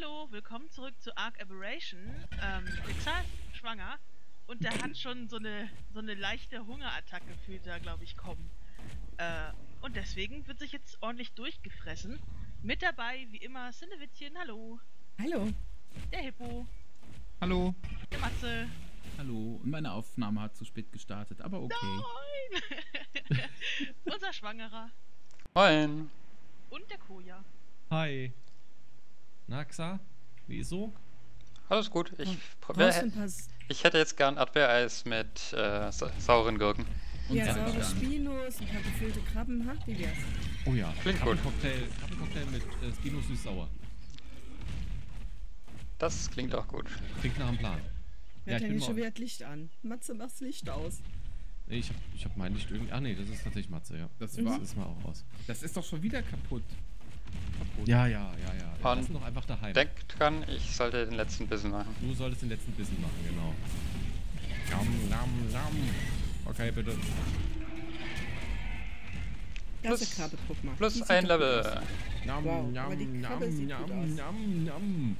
Hallo, willkommen zurück zu Arc Aberration. Ähm, Pixar ist schwanger und der hat schon so eine, so eine leichte Hungerattacke fühlt da, glaube ich, kommen. Äh, und deswegen wird sich jetzt ordentlich durchgefressen. Mit dabei, wie immer, Sinnewitzchen, hallo. Hallo. Der Hippo, Hallo. der Matze. Hallo. Und meine Aufnahme hat zu spät gestartet, aber okay. Nein! Unser Schwangerer Moin. und der Koja. Hi. Naxa, wie ist so? Alles gut. Ich, S- ich hätte jetzt gern Erdbeereis mit äh, sa sauren Gurken. Und ja, saure. Spinos, ein paar gefüllte Krabben, ha? Wie wär's? Oh ja, Klingt gut. Krabbencocktail, Krabbencocktail mit äh, Spino süß-sauer. Das klingt auch gut. Klingt nach einem Plan. Wer Ja, hat ich denn schon wieder das Licht an? Matze, mach das Licht aus. Nee, ich hab, ich hab mein Licht irgendwie. Ah nee, das ist tatsächlich Matze, ja. Das war. Das ist mal auch aus. Das ist doch schon wieder kaputt. Kaputt. Ja, ja, ja, ja. Und lassen doch einfach daheim. Denkt dran, ich sollte den letzten Bissen machen. Du solltest den letzten Bissen machen, genau. Yum, yum, yum. Okay, bitte. Plus- eine Krabbe, guck mal. Plus ein gut Level. Wow, sieht gut yum, aus. yum, yum.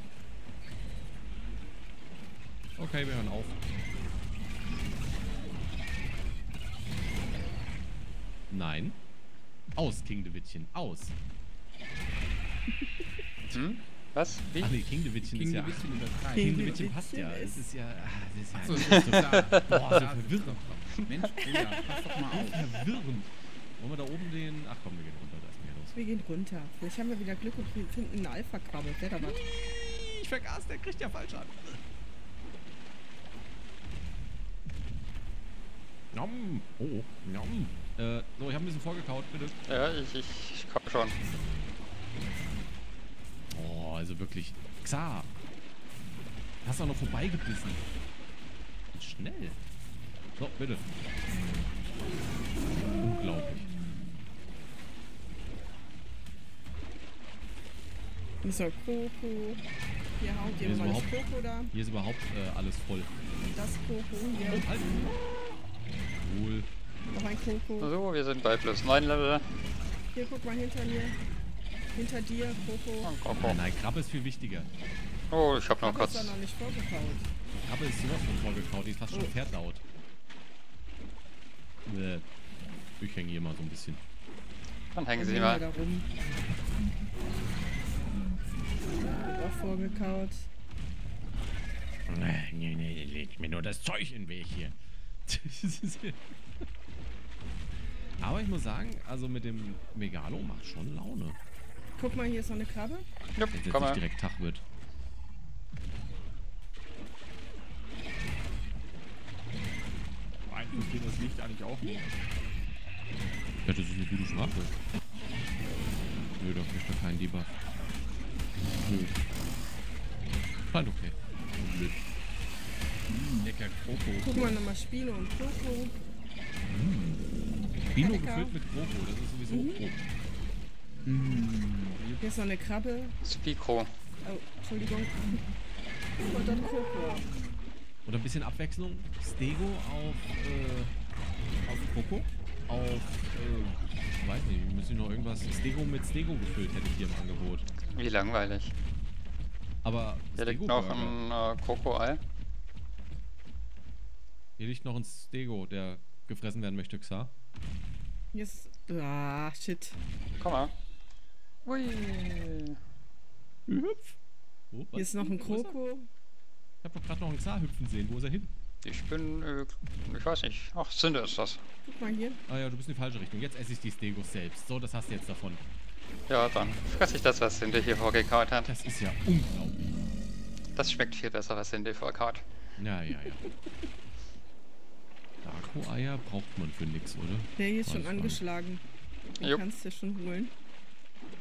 Okay, wir hören auf. Nein. Aus, King de Wittchen. Aus. Hm? Was? Wie? Ach nee, King de Wittchen King ist ja. de Wittchen Ach, übertreibt. King King de de Wittchen passt ja. Das ist- ja. ah, Das ist ja. Achso, das ist doch. Boah, da so verwirrend. Mensch, oh ja, pass doch mal auf. Verwirrend. Wollen wir da oben den. Ach komm, wir gehen runter, da ist mehr los. Wir gehen runter. Vielleicht haben wir wieder Glück und wir finden eine Alpha-Krabbe. Wer da was? Ich vergaß, der kriegt ja falsch an. Nom. Oh, nom. Äh, so, ich habe ein bisschen vorgekaut, bitte. Ja, ich, ich, ich komm schon. Also wirklich. Xa. Hast du auch noch vorbeigebissen. Und schnell. So, bitte. Unglaublich. Mr. Koko. Hier haut Hier ihr ist überhaupt- Koko da. Hier ist überhaupt äh, alles voll. Das Koko hier. Oh, halt. Cool. Noch ein Koko. So, wir sind bei plus 9 Level. Hier, guck mal hinter mir. Hinter dir, Koko. Und Koko. Nein, nein, Krabbe ist viel wichtiger. Oh, ich hab noch Krabbe ist noch nicht vorgekaut. Krabbe ist sowas von vorgekaut, die ist fast schon Oh. verdaut. Bäh. Ich hänge hier mal so ein bisschen. Dann hängen Sie mal. Da rum. Wird auch vorgekaut. Nee, nee, nee, legt mir nur das Zeug in den Weg hier- Aber ich muss sagen, also mit dem Megalo macht schon Laune. Guck mal, hier ist noch eine Krabbe. Wenn es jetzt komm nicht mal. direkt Tag wird. Eigentlich geht das Licht eigentlich auch nicht. Ja, das ist eine gute Frage. Nö, da kriegt er keinen Debuff. Nö. Scheint okay. Nö. Mm, lecker Kroko. Guck mal nochmal Spino und Koko. Bino Lecker. gefüllt mit Kroko, das ist sowieso Mhm. grob. Hier ist noch eine Krabbe. Spikro. Oh, Entschuldigung. Und dann Koko. Und ein bisschen Abwechslung. Stego auf, äh, auf Kroko. Auf, äh, ich weiß nicht, wir müssen noch irgendwas. Stego mit Stego gefüllt hätte ich hier im Angebot. Wie langweilig. Aber Hier liegt Stego noch ein äh, Koko-Ei. Hier liegt noch ein Stego, der gefressen werden möchte, Xa. Hier ist. Ah, shit. Komm mal. Hui. Hüpf. Oh? Hier ist noch ein? Koko. Ich hab doch gerade noch einen Xa hüpfen sehen. Wo ist er hin? Ich bin, äh, ich weiß nicht. Ach, Sinde ist das. Guck mal hier. Ah ja, du bist in die falsche Richtung. Jetzt esse ich die Stegos selbst. So, das hast du jetzt davon. Ja, dann fress ich das, was Sinde hier vorgekaut hat. Das ist ja unglaublich. Das schmeckt viel besser, was Sinde vorkaut. Ja, ja, ja. Darko-Eier braucht man für nix, oder? Der hier ist schon angeschlagen. Du kannst dir schon holen.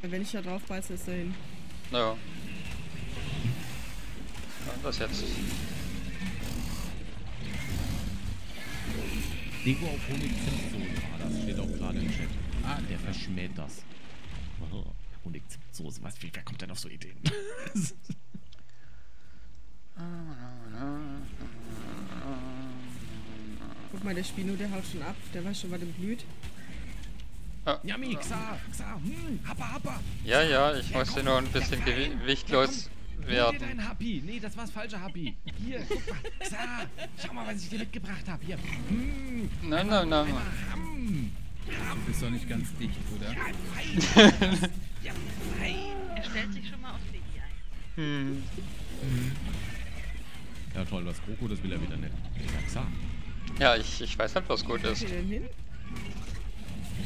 Wenn ich da drauf beiße, ist er hin. Ja. ja das jetzt. Stego auf Honig-Zimtsoße war das. Steht auch gerade im Chat. Ah, der verschmäht das. Oh, Honig-Zimtsoße. Was, wie, wer kommt denn auf so Ideen? Guck mal, der Spino, der haut schon ab. Der weiß schon, was ihm blüht. Hm. Ja, ja, ich musste nur ein bisschen gewichtlos werden. dein Happy. Nee, das war das falsche Happy. Hier, guck mal. Xa, schau mal, was ich dir mitgebracht habe. Hier. Mm, Nein, nein, nein. Du bist doch nicht ganz dicht, oder? Er stellt sich schon mal auf Biggie ein. Hm. Ja, toll, was Kroko, das will er wieder nicht. Ja. Ja, ich, ich weiß halt, was gut Wo ist.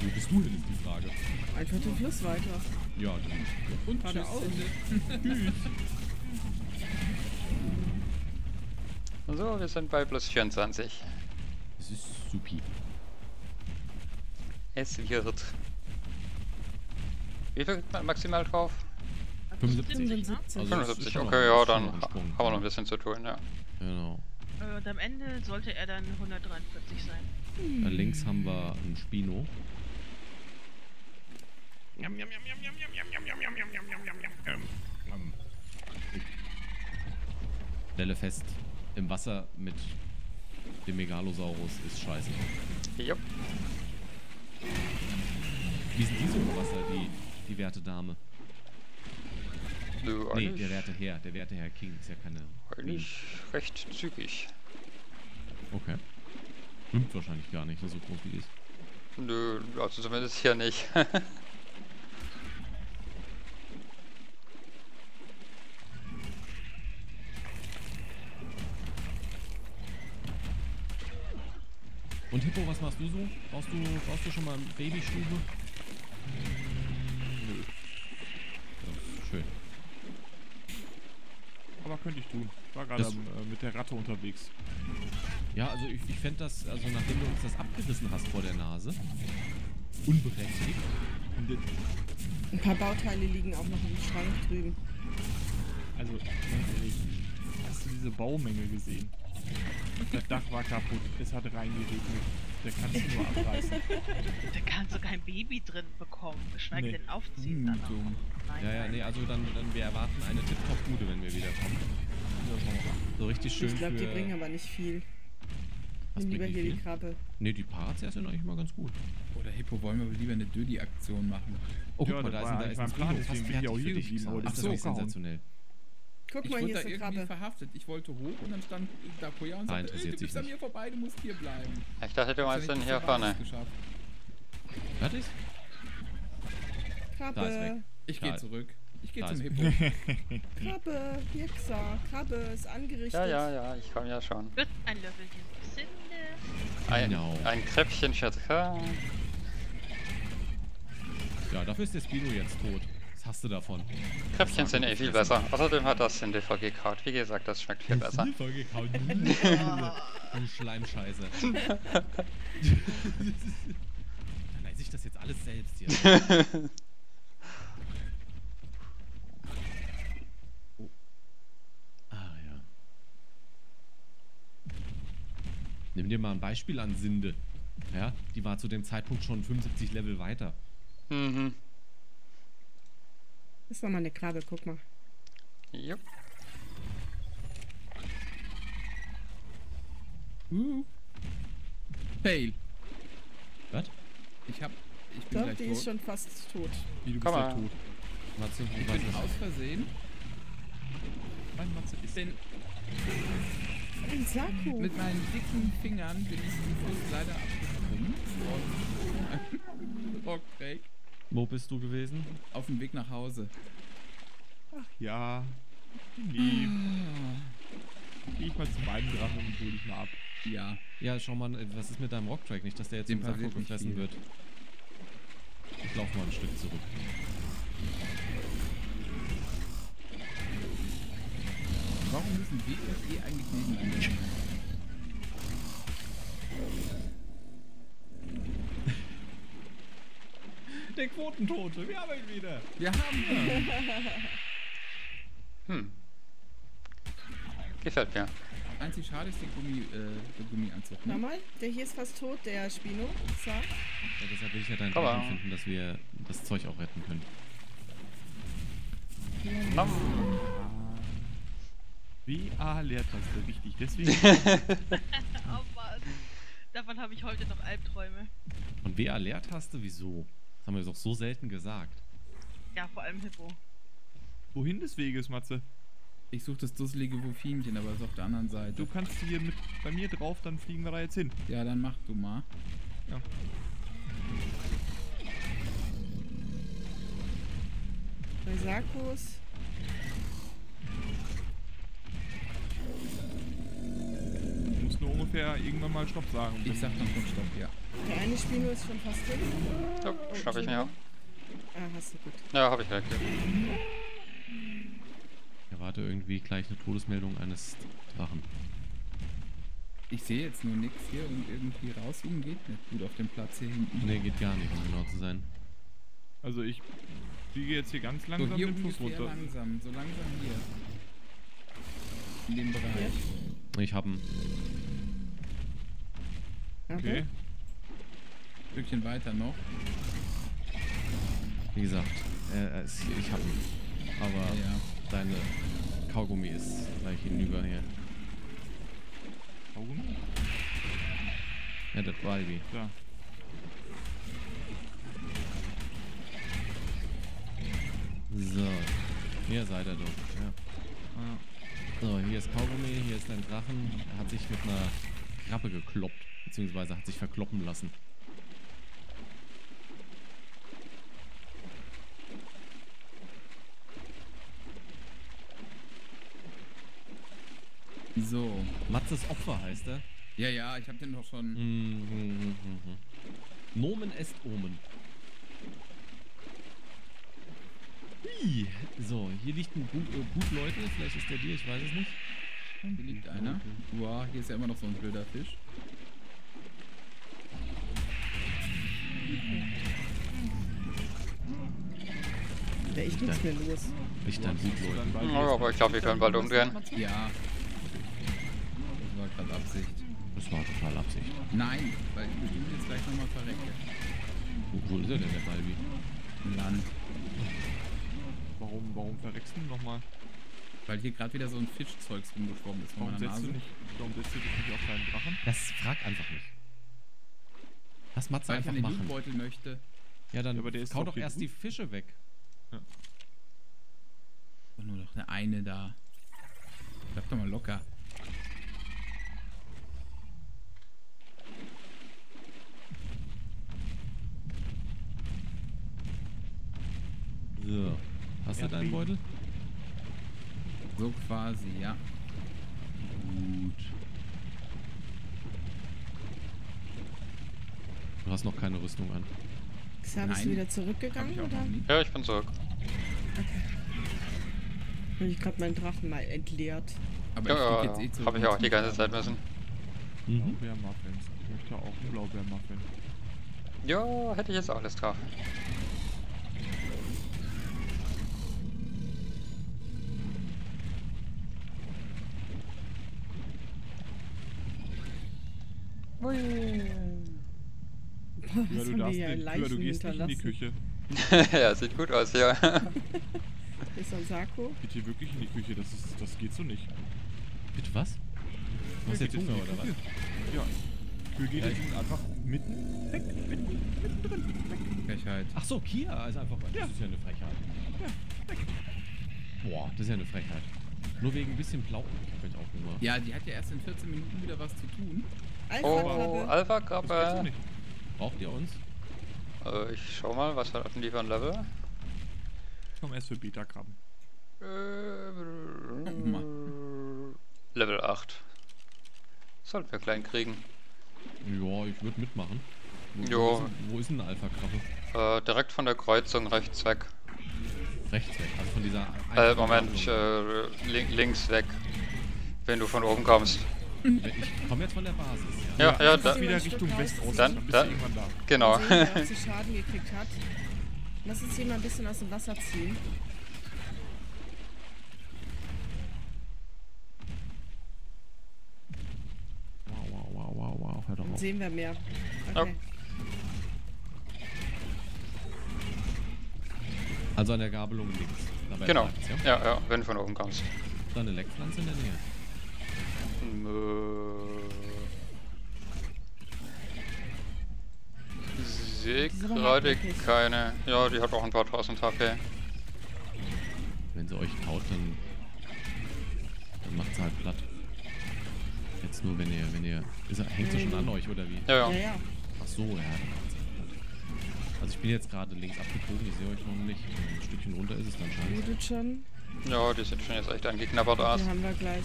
Wo bist du hin, ist die Frage. Einfach den Fluss weiter. Ja, dann. Und Geradeaus. tschüss. So, wir sind bei plus 24. Das ist supi. Es wird. Wie viel kriegt man maximal drauf? 75. 75, ne? 75. Also- das ist 75, schon okay, ja, dann haben wir noch ein bisschen zu tun, ja. Genau. Äh, Und am Ende sollte er dann 143 sein. Da links haben wir einen Spino. Stelle fest, im Wasser mit dem Megalosaurus ist scheiße. Jupp. Wie sind die so im Wasser, die, die werte Dame? Nö, Nee, der werte Herr, der werte Herr King ist ja keine. eigentlich recht zügig. Okay. Schwimmt wahrscheinlich gar nicht, ne, so groß wie die ist. Nö, also zumindest hier nicht. Und Hippo, was machst du so? Brauchst du, brauchst du schon mal Babystube? Nö. Das ist schön. Aber könnte ich tun. Ich war gerade äh, mit der Ratte unterwegs. Ja, also ich, ich fände das, also nachdem du uns das abgerissen hast vor der Nase, unberechtigt, Ein paar Bauteile liegen auch noch im Schrank drüben. also, ganz ehrlich, hast du diese Baumenge gesehen? Das Dach war kaputt, es hat reingeregnet. Der kannst du nur abreißen. Da kannst du kein Baby drin bekommen, geschweige Nee. denn aufziehen. Hm, so. Nein, Ja, ja, nein. nee, also dann, dann wir erwarten eine Tip-Top-Bude, wenn wir wiederkommen. Das machen wir mal. So richtig schön ich glaube, die bringen aber nicht viel. Was lieber bringt die hier die viel? Krabbe. Nee, die Parts sind eigentlich mal ganz gut. Oder Hippo, wollen wir lieber eine Dödi-Aktion machen? Oh, Ja, guck mal, das da ist, ein- da eigentlich ist ein Plan, deswegen bin ich auch hier geblieben, wirklich abgehauen. sensationell. Guck ich mal, hier da ist eine irgendwie Krabbe. verhaftet. Ich wollte hoch und dann stand Dakoya und Ah, sagte, äh, du bist an mir vorbei, du musst hier bleiben. Ich dachte, du meinst nicht hier vorne. Da ist weg. Krabbe. Ich Da- gehe zurück. Ich gehe da zum Hippo. Krabbe. Jexa. Krabbe ist angerichtet. Ja, ja, ja, ich komme ja schon. Wird ein Löffelchen Sinde. Ein, Genau. ein Kräppchen dran. Ja, dafür ist der Spino jetzt tot. Was hast du davon? Kräppchen sind eh viel besser. Außerdem hat das in DV gekaut. Wie gesagt, das schmeckt viel besser. Vollgekaut. du Schleimscheiße. Dann esse ich das jetzt alles selbst hier. Oh. Ah ja. Nimm dir mal ein Beispiel an Sinde. Ja, die war zu dem Zeitpunkt schon 75 Level weiter. Mhm. Das ist nochmal eine Krabbe, guck mal. Jupp. Uh. Fail. Was? Ich hab. Ich bin glaube, gleich die tot. ist schon fast tot. Wie, du Komm bist ja mal. tot. Matze, wie Ich bin aus Versehen Mein Matze ist bin Ein Saku. mit meinen dicken Fingern bin ich den Fluss leider abgesprungen. Und Rockbreak Wo bist du gewesen? auf dem Weg nach Hause. Ja. Nee. Geh ich mal zu meinem Drachen und hol dich mal ab. Ja. Ja, schau mal, was ist mit deinem Rocktrack? Nicht, dass der jetzt Dem im Sakko gefressen wird. Ich lauf mal ein Stück zurück. Warum müssen W und E eigentlich nebeneinander Der Quotentote, wir haben ihn wieder. Wir haben ihn. Hm. Gefällt mir. Einzig schade ist der, Gummi, äh, der Gummianzug. Ne? mal, der hier ist fast tot, der Spino. So. Ja, deshalb will ich ja deinen Drachen finden, dass wir das Zeug auch retten können. Nom. WA-Leertaste, richtig. Deswegen Oh Mann. Davon habe ich heute noch Albträume. Und WA Leertaste, wieso? Das haben wir doch so selten gesagt. Ja, vor allem Hippo. Wohin des Weges, Matze? Ich suche das dusselige Wuffinchen, aber es ist auf der anderen Seite. Du kannst hier mit bei mir drauf, dann fliegen wir da jetzt hin. Ja, dann mach du mal. Ja. Bei Sarkos. Nur ungefähr irgendwann mal Stopp sagen. Ich sag dann schon Stopp, ja. Der eine Spino ist schon fast hin. Ja, schnapp ich mir auch. Ah, hast du gut. Ja, hab ich direkt. Ich erwarte irgendwie gleich eine Todesmeldung eines Drachen. Ich sehe jetzt nur nichts hier und irgendwie rauszoomen geht nicht gut auf dem Platz hier hinten. Nee, geht gar nicht, um genau zu sein. Also ich fliege jetzt hier ganz langsam so hier den ungefähr runter. langsam, so langsam hier. In dem Bereich. Ich hab ihn. Okay. Ein Stückchen weiter noch. Wie gesagt, äh, es, ich hab ihn. Aber Ja. deine Kaugummi ist gleich hinüber hier. Kaugummi? Ja, das war wie. Da. So. Hier seid ihr doch. Ja. Ah, So, hier ist Kaugummi, hier ist ein Drachen. Er hat sich mit einer Krabbe gekloppt. Beziehungsweise hat sich verkloppen lassen. So. Matzes Opfer heißt er. Ja, ja, ich habe den doch schon. Mhm, mhm, mhm. Nomen est Omen. Hui. So, hier liegt ein gut, äh, gut Leute, vielleicht ist der dir, ich weiß es nicht. Hier liegt einer. Wow, hier ist ja immer noch so ein blöder Fisch. Da echt nichts mehr los. Liegt ein gut Leute. dann Ja, aber ich glaube, wir können bald umdrehen. Ja. Das war gerade Absicht. Das war total Absicht. Nein, weil ich mit ihm jetzt gleich nochmal verrecke. Wo, wo ist er denn, der Balbi? Land. Warum, warum verreckst du nochmal? Weil hier gerade wieder so ein Fischzeugs rumgeschwommen ist von Warum meiner setzt, Nase. du nicht, warum setzt du dich nicht auf deinen Drachen? Das frag einfach nicht. Lass Matze Weil ich einfach an den machen. Möchte. Ja, dann Ja, aber der ist kau doch doch erst gut. die Fische weg. Und nur noch eine eine da. Bleib doch mal locker. So. Hast du deinen. Beutel? So quasi, ja. Gut. Du hast noch keine Rüstung an. Xa, bist du wieder zurückgegangen ich. Ja, ich bin zurück. Hab ich gerade meinen Drachen mal entleert. Aber Ja, ich ja, jetzt eh zurück. habe ich auch die ganze. Zeit müssen. Mhm. Blaubeermuffins. Ich möchte auch einen Blaubeermuffin. Ja, hätte ich jetzt auch alles drauf. Boah, Ja, was du darfst nicht. Ja, Leichen du gehst nicht in die? Küche. ja, sieht gut aus hier. Ist ein Sarko? Geht hier wirklich in die Küche? Das, ist, das geht so nicht. Bitte was? Du hast Ja, jetzt geht Hunger oder was? Ja. Kühlgeräte Ja, sind einfach mitten weg. Mitten, mitten drin. Weg. Frechheit. Ach so, Kia ist einfach. Das ist ja eine Frechheit. Boah, das ist ja eine Frechheit. Nur wegen ein bisschen Blau. Ich hab jetzt auch Hunger. Ja, die hat ja erst in 14 Minuten wieder was zu tun. Oh, Alpha-Krabbe. Braucht ihr uns? Äh, ich schau mal, was für ein Level? Komm erst für Beta-Krabben. Äh, Level 8. Sollten wir klein kriegen. Ja, ich würde mitmachen. Wo, Jo. Wo, ist, denn- eine Alpha-Krabbe? Äh, direkt von der Kreuzung rechts weg. Rechts weg. Also von dieser. Äh, Moment, äh, link, links weg. Wenn du von oben kommst. Ich komme jetzt von der Basis. Ja. Ja, ja, das da, ist Wieder Richtung Stück West raus. aus. Dann- Dann irgendwann da. genau. Sehen, zu Schaden gekriegt hat. Lass uns hier mal ein bisschen aus dem Wasser ziehen. Wow, wow, wow, wow, wow. Hör doch Dann auf. sehen wir mehr. Okay. Also an der Gabelung links. Dabei genau. bleibt's, ja? Ja, ja, wenn du von oben kommst. Da eine Leckpflanze in der Nähe. Sehe gerade keine. Ja, die hat auch ein paar tausend HP. Wenn sie euch kaut, dann Dann macht's halt platt. Jetzt nur, wenn ihr, wenn ihr. Ist er, hängt sie schon an euch oder wie? Ja, Ja. Ach so, ja, dann halt platt. Also ich bin jetzt gerade links abgebogen, ich sehe euch noch nicht. Ein Stückchen runter ist es dann scheinbar. Schon. Ja, die sieht schon jetzt echt angeknabbert aus. Die haben wir gleich.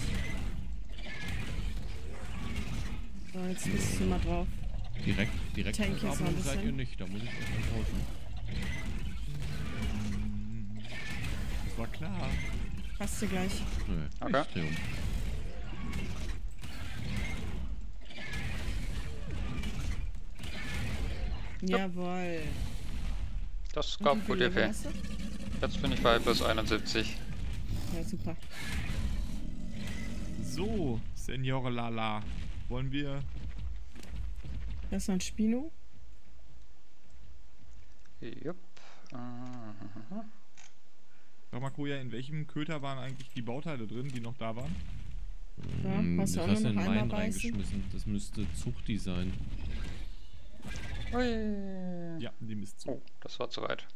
So, jetzt bist du mal drauf. Direkt, direkt Tank jetzt noch ein aber seid ihr nicht, da muss ich euch enttäuschen. Das war klar. Passt dir gleich. Nö, Okay. ich um. Jawohl. Das gab gute Level Effekt. Jetzt bin ich bei plus 71. Ja, super. So, Senior Lala. Wollen wir. Das ist noch ein Spino. Jupp. Aha. Sag mal, Koja, in welchem Köter waren eigentlich die Bauteile drin, die noch da waren? Ja, Hm, hast du das auch hast du in noch einmal meinen reingeschmissen. Das müsste Zuchti sein. Ui. Ja, die Mist zu. Oh, das war zu weit.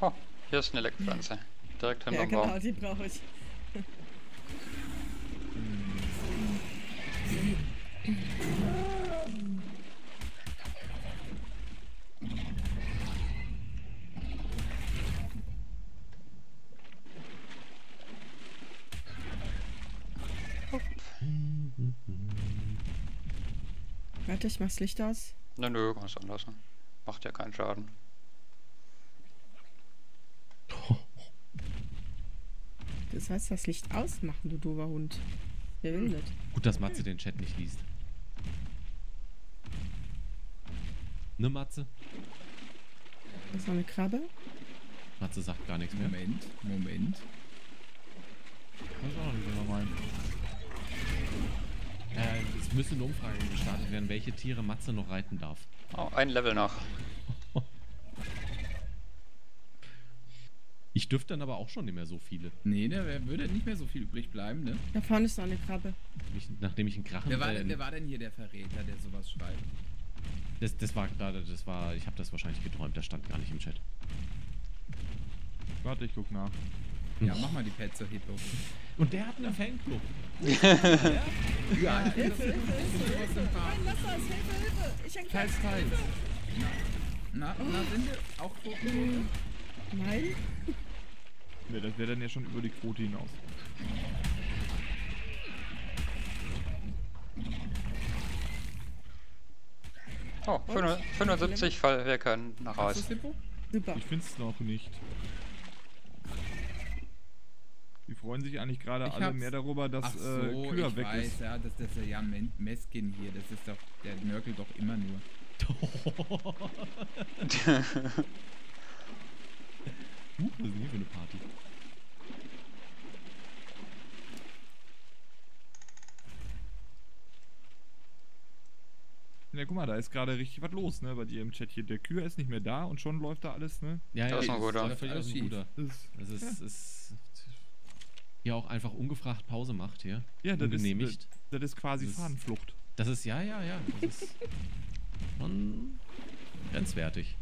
Oh, hier ist eine Leckpflanze. Direkt Ja, hinterm genau, Baum. die brauche ich. Warte, ich mach's Licht aus. Nö, nö, kannst du anlassen. Macht ja keinen Schaden. Das heißt, das Licht ausmachen, du doofer Hund. Wer will das? Gut, dass Matze den Chat nicht liest. Ne, Matze? Das ist noch eine Krabbe. Matze sagt gar nichts mehr. Moment, Moment. Das ist auch noch nicht, was er meint. Äh, es müsste eine Umfrage gestartet werden, welche Tiere Matze noch reiten darf. Oh, ein Level noch. Ich dürfte dann aber auch schon nicht mehr so viele. Nee, da wär- würde nicht mehr so viel übrig bleiben, ne? Da vorne ist noch eine Krabbe. Ich, nachdem ich einen Krachen. Wer war, denn, wer war denn hier der Verräter, der sowas schreibt? das, das war gerade, das war, ich habe das wahrscheinlich geträumt, das stand gar nicht im Chat. Warte, ich guck nach. Ja, mach mal die Petze Hippo. Und der hat einen Fanclub. Ja, Hilfe, Hilfe, Hilfe. Lass das, Hilfe, Hilfe! Ich häng Teils, fest. teils. Na, na, sind wir auch Quoten? Nein? Ne, das wäre dann ja schon über die Quote hinaus. Oh, 75 Fallwerker nach Hast Haus. du's, Hippo? Super. Ich find's noch nicht. Die freuen sich eigentlich gerade alle mehr darüber, dass Ach äh, so, Küher ich weg weiß, ist. ja, das, das ist ja Meskin hier. Das ist doch, der nörgelt doch immer nur. Huch, was ist denn hier für eine Party? Ja, guck mal, da ist gerade richtig was los, ne, bei dir im Chat hier. Der Küher ist nicht mehr da und schon läuft da alles, ne? Ja, ja, Das ist ein guter. Das ist, Das ist, ist hier auch einfach ungefragt Pause macht hier. ja, das ist, das ist quasi Das ist- Fahnenflucht. Das ist, ja, ja, ja. Das ist schon grenzwertig.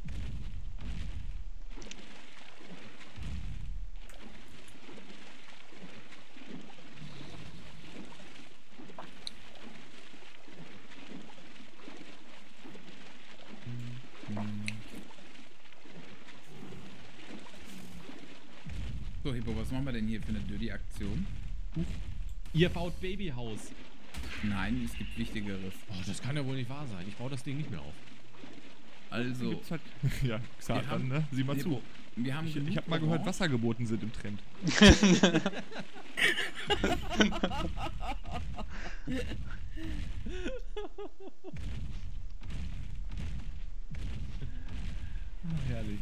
Was machen wir denn hier für eine Dirty-Aktion? Ihr baut Babyhaus. Nein, es gibt Wichtigeres. Oh, das kann ja wohl nicht wahr sein. Ich baue das Ding nicht mehr auf. Also, Gibt's halt, ja, Xatan, haben- ne? Sieh mal zu. wir haben Ich, ich habe mal gehört, Orange. Wassergeburten sind im Trend. Herrlich.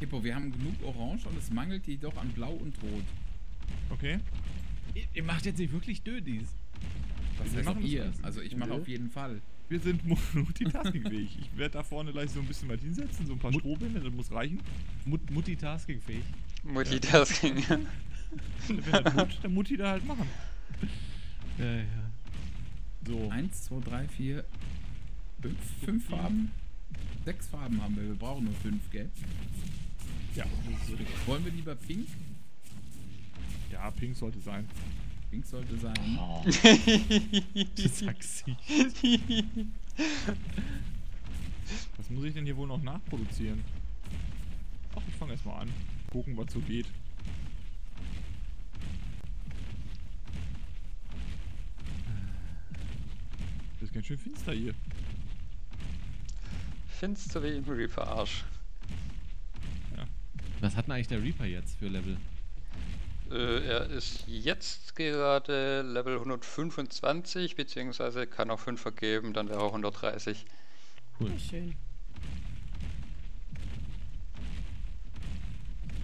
Hippo, wir haben genug Orange und es mangelt jedoch an Blau und Rot. Okay. Ihr, ihr macht jetzt nicht wirklich Dödis. Was Wir heißt ihr? Also ich mache auf jeden Fall. Wir sind mu- multitaskingfähig. Ich werde da vorne gleich so ein bisschen was hinsetzen, so ein paar Mut- Strohbänder, das muss reichen. Mut Multitasking-fähig. Multitasking. Wenn das Mut, der Mutti da halt machen. Ja, ja. So. Eins, zwei, drei, vier, fünf, fünf Farben. Sechs Farben haben wir. Wir brauchen nur fünf, gell? Ja, das ist richtig. Wollen wir lieber Pink? Ja, pink sollte sein. Pink sollte sein. Oh. Sexy. Was muss ich denn hier wohl noch nachproduzieren? Ach, ich fange erstmal an. Gucken, was so geht. Das ist ganz schön finster hier. Finster wie im Reaper Arsch. Was hat denn eigentlich der Reaper jetzt für Level? Äh, er ist jetzt gerade Level 125, beziehungsweise kann auch 5 vergeben, dann wäre er 130. Cool. Ja, schön.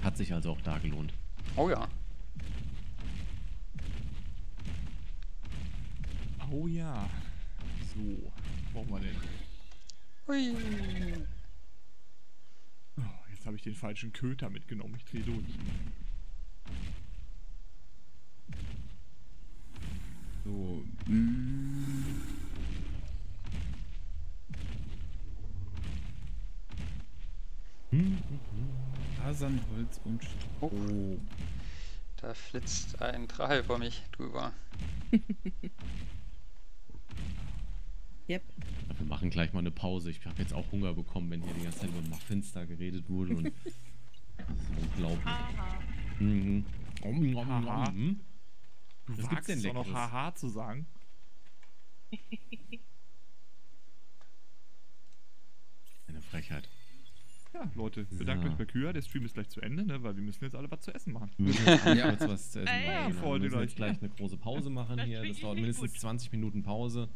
Hat sich also auch da gelohnt. Oh ja. Oh ja. So, was brauchen wir denn? Hui. Jetzt habe ich den falschen Köter mitgenommen. Ich drehe durch. So. mm, Fasernholz und Stroh. Oh. Da flitzt ein Drache vor mich drüber. Yep. Ja, Wir machen gleich mal eine Pause. Ich habe jetzt auch Hunger bekommen, wenn hier die ganze Zeit über Muffins da geredet wurde. Und das ist unglaublich. Haha. Mhm. Om, om, Haha. om. Du Was gibt's wagst denn auch noch? Haha zu sagen. Eine Frechheit. Ja, Leute, bedankt So. euch bei Küher. Der Stream ist gleich zu Ende, ne? Weil wir müssen jetzt alle was zu essen machen. Wir müssen jetzt alle Ja. kurz was zu essen machen. voll, wir die müssen jetzt gleich eine große Pause machen Das hier. Das dauert mindestens gut. 20 Minuten Pause.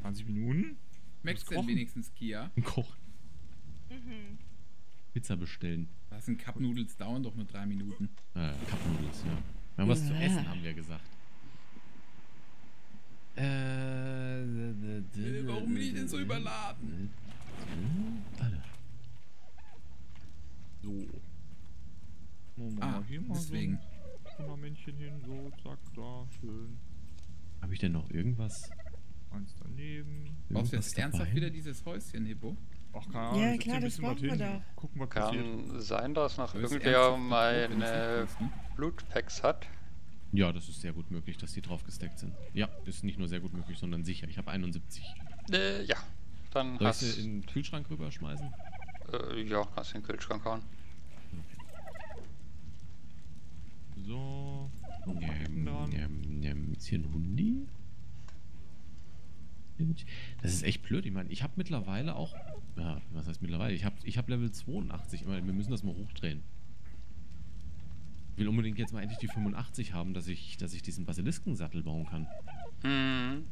20 Minuten? Schmeckt's denn wenigstens Kia? Koch. Mhm. Pizza bestellen. Was ein Cup Noodles dauern doch nur drei Minuten. Äh, Cup Noodles, ja. Wir haben was zu essen, haben wir gesagt. Äh, warum bin ich denn so überladen? Alter. So. Wir Ah, hier mal deswegen. so ein Wundermännchen hin. So, zack, da, schön. Habe ich denn noch irgendwas? Eins daneben. Brauchst du jetzt ernsthaft dabei? wieder dieses Häuschen, Hippo? Ach, keine Ahnung. Ja, klar, das brauchen wir doch. Gucken, was passiert. Kann sein, dass noch Du irgendwer meine du Blutpacks hat. Ja, das ist sehr gut möglich, dass die drauf gesteckt sind. Ja, ist nicht nur sehr gut möglich, sondern sicher. Ich habe 71. Äh, ja. Dann Soll hast sie in den Kühlschrank rüberschmeißen? äh, ja, kannst du in den Kühlschrank hauen. So. Ähm, ähm, ähm, ist hier ein Hundi? Das ist echt blöd. Ich meine, ich habe mittlerweile auch. Ja, was heißt mittlerweile? Ich habe ich hab Level 82. Ich meine, wir müssen das mal hochdrehen. Ich will unbedingt jetzt mal endlich die 85 haben, dass ich, dass ich diesen Basiliskensattel bauen kann. Mhm.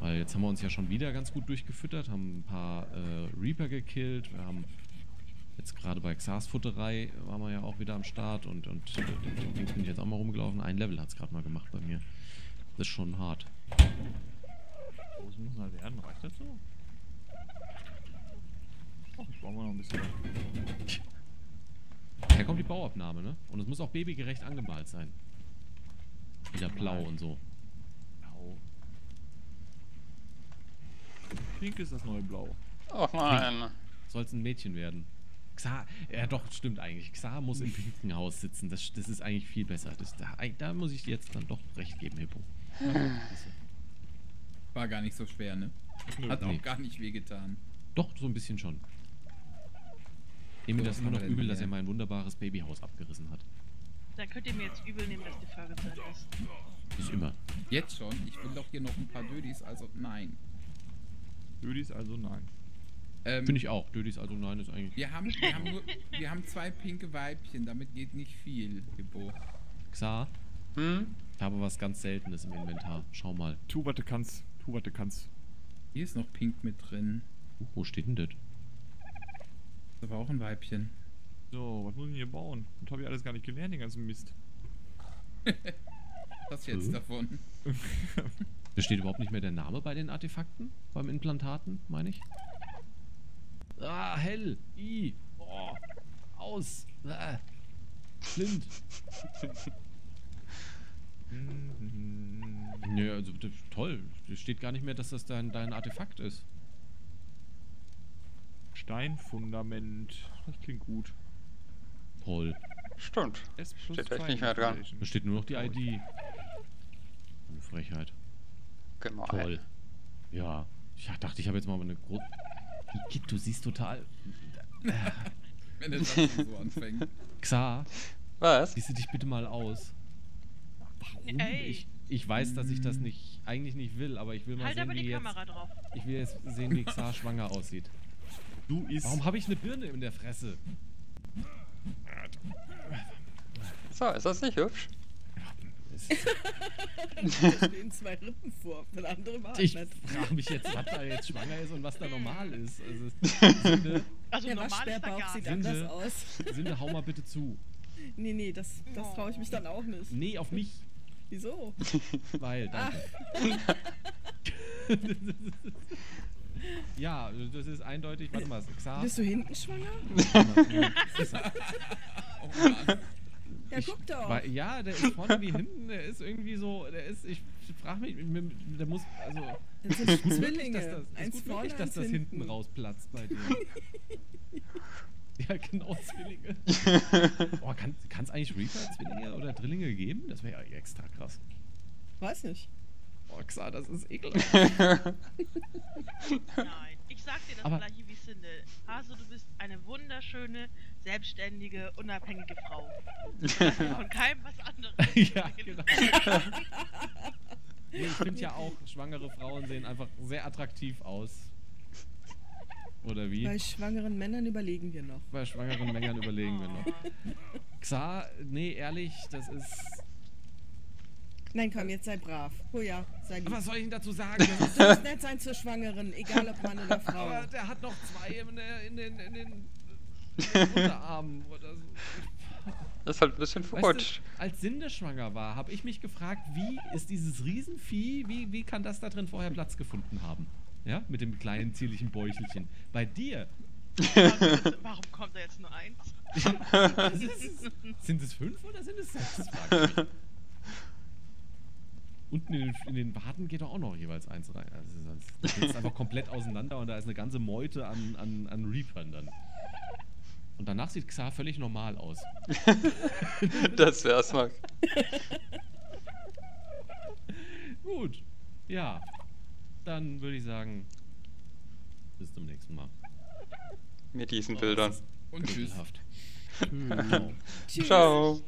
Weil jetzt haben wir uns ja schon wieder ganz gut durchgefüttert, haben ein paar äh, Reaper gekillt, wir haben jetzt gerade bei Xars Futterei waren wir ja auch wieder am Start und, und äh, den Ding bin ich jetzt auch mal rumgelaufen. Ein Level hat es gerade mal gemacht bei mir. Das ist schon hart. Groß muss er werden. Reicht das so? Ach, ich brauche noch ein bisschen. Da kommt die Bauabnahme, ne? Und es muss auch babygerecht angemalt sein. Wieder blau und so. Blau. Pink ist das neue Blau. Oh nein. Soll es ein Mädchen werden? Xar, ja doch, stimmt eigentlich. Xar muss im pinken Haus sitzen. Das, das ist eigentlich viel besser. Das, da, da muss ich dir jetzt dann doch recht geben, Hippo. War gar nicht so schwer, ne? Hat auch Nee. gar nicht wehgetan. Doch, so ein bisschen schon. So, das was immer noch übel, dass er mein wunderbares Babyhaus abgerissen hat. Dann könnt ihr mir jetzt übel nehmen, dass die Folgezeit ist. Ist immer. Jetzt schon? Ich will doch hier noch ein paar Dödis, also nein. Ödis also nein. Ähm, Finde ich auch. Dödis also nein ist eigentlich. wir haben, wir haben nur, wir haben zwei pinke Weibchen, damit geht nicht viel, Hippo. Xar, Hm? ich habe was ganz Seltenes im Inventar. Schau mal. Tu, was du kannst. Tu, was du kannst. Hier ist noch pink mit drin. Uh, wo steht denn das? Das ist aber auch ein Weibchen. So, was muss ich denn hier bauen? Das habe ich alles gar nicht gelernt, den ganzen Mist. Was jetzt Hm? davon? Da steht überhaupt nicht mehr der Name bei den Artefakten? Beim Implantaten, meine ich? Ah, hell. I. Oh. Aus. Ah. Blind. Nö, also toll. Es steht gar nicht mehr, dass das dein, dein Artefakt ist. Steinfundament. Das klingt gut. Toll. Stimmt. S plus Steht echt nicht mehr dran. Da steht nur noch die ID. Eine Frechheit. Genau. Toll. Ja. Ich dachte, ich habe jetzt mal eine große. Kid, du siehst total. Wenn der Satz so anfängt. Xa, Was? siehst du dich bitte mal aus. Warum? Ey. Ich, ich weiß, dass ich das nicht, eigentlich nicht will, aber ich will mal Halt sehen, aber wie die jetzt, Kamera drauf. ich will jetzt sehen, wie Xa schwanger aussieht. Du isst. Warum habe ich eine Birne in der Fresse? So, ist das nicht hübsch? Es- Da stehen zwei Rippen vor. Der andere war Ich nicht. frage mich jetzt, was da jetzt schwanger ist und was da normal ist. Also, Also Der normal ist Waschbärbauch gar sieht. Sinde. anders aus. Sinde, hau mal bitte zu. Nee, nee, das, das traue ich mich dann auch nicht. Nee, auf mich. Wieso? Weil, danke. ja, das ist eindeutig. Warte mal, Xa. Bist du hinten schwanger? Ja, Ich- guck doch. Weil, ja, der ist vorne wie hinten, der ist irgendwie so, der ist, ich frage mich, der muss, also, Das sind Zwillinge. dass das, ist gut möglich, dass das hinten hinten. rausplatzt bei dir. ja, genau, Zwillinge. Boah, kann es eigentlich Reaper-Zwillinge oder Drillinge geben? Das wäre ja extra krass. Weiß nicht. Boah, Xa, das ist ekelhaft. Nein, ich sag dir das Aber- gleiche wie Sinde. Haso, du bist eine wunderschöne, selbstständige, unabhängige Frau. Von keinem was anderes. ja, genau. nee, ich finde ja auch, schwangere Frauen sehen einfach sehr attraktiv aus. Oder wie? Bei schwangeren Männern überlegen wir noch. Bei schwangeren Männern überlegen wir noch. Xa, nee, ehrlich, das ist. Nein, komm, jetzt sei brav. Oh ja, sei lieb. Was soll ich denn dazu sagen? Du musst nett sein zur Schwangeren, egal ob Mann oder Frau. aber der hat noch zwei in, den, in den, in den Unterarmen oder so. Das ist halt ein bisschen Weißt verrutscht. du, als Sinde schwanger war, habe ich mich gefragt, wie ist dieses Riesenvieh, wie, wie kann das da drin vorher Platz gefunden haben? Ja, mit dem kleinen zierlichen Bäuchelchen. Bei dir Warum kommt da jetzt nur eins? Ist, sind es fünf oder sind es sechs? Unten in den, in den Waden geht doch auch noch jeweils eins rein. Also sonst das geht einfach komplett auseinander und da ist eine ganze Meute an, an, an Reapern dann. Und danach sieht Xar völlig normal aus. Das wär's mal. Gut. Ja. Dann würde ich sagen, bis zum nächsten Mal. Mit diesen Bildern. Und tschüss. Tschüss. Ciao.